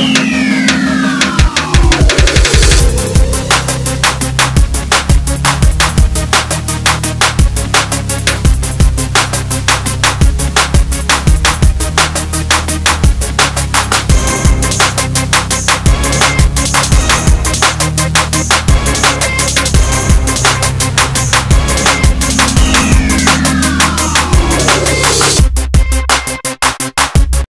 Musik